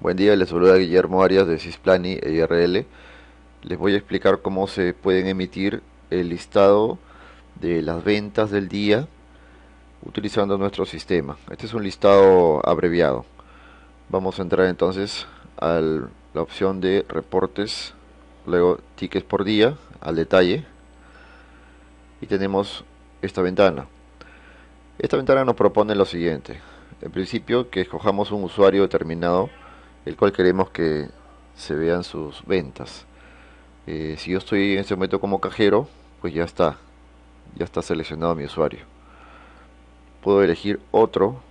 Buen día, les saluda Guillermo Arias de Cisplani e IRL. Les voy a explicar cómo se pueden emitir el listado de las ventas del día utilizando nuestro sistema. Este es un listado abreviado. Vamos a entrar entonces a la opción de reportes, luego tickets por día, al detalle, y tenemos esta ventana. Esta ventana nos propone lo siguiente. En principio que escojamos un usuario determinado el cual queremos que se vean sus ventas. Eh, si yo estoy en este momento como cajero, pues ya está, ya está seleccionado mi usuario. Puedo elegir otro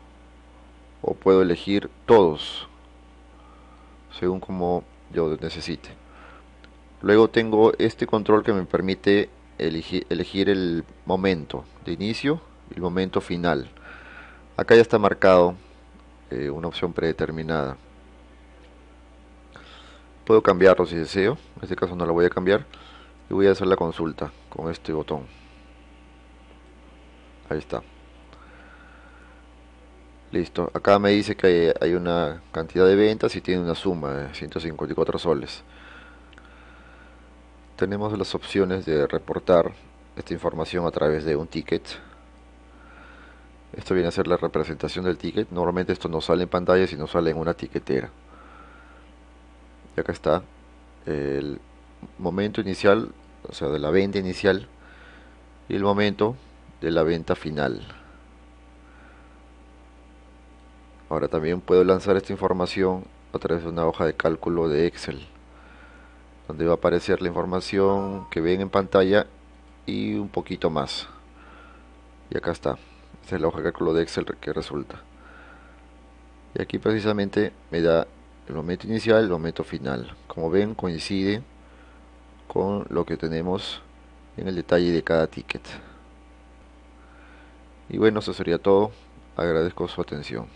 o puedo elegir todos, según como yo necesite. Luego tengo este control que me permite elegir, el momento de inicio y el momento final. Acá ya está marcado eh, una opción predeterminada puedo cambiarlo si deseo en este caso no lo voy a cambiar y voy a hacer la consulta con este botón. Ahí está. Listo. Acá me dice que hay una cantidad de ventas y tiene una suma de 154 soles. Tenemos las opciones de reportar esta información a través de un ticket. Esto viene a ser la representación del ticket. Normalmente esto no sale en pantalla sino sale en una tiquetera y acá está el momento inicial, o sea, de la venta inicial y el momento de la venta final. Ahora también puedo lanzar esta información a través de una hoja de cálculo de Excel, donde va a aparecer la información que ven en pantalla y un poquito más. Y acá está. Esta es la hoja de cálculo de Excel que resulta. Y aquí precisamente me da el momento inicial, el momento final. Como ven, coincide con lo que tenemos en el detalle de cada ticket. Y bueno, eso sería todo. Agradezco su atención.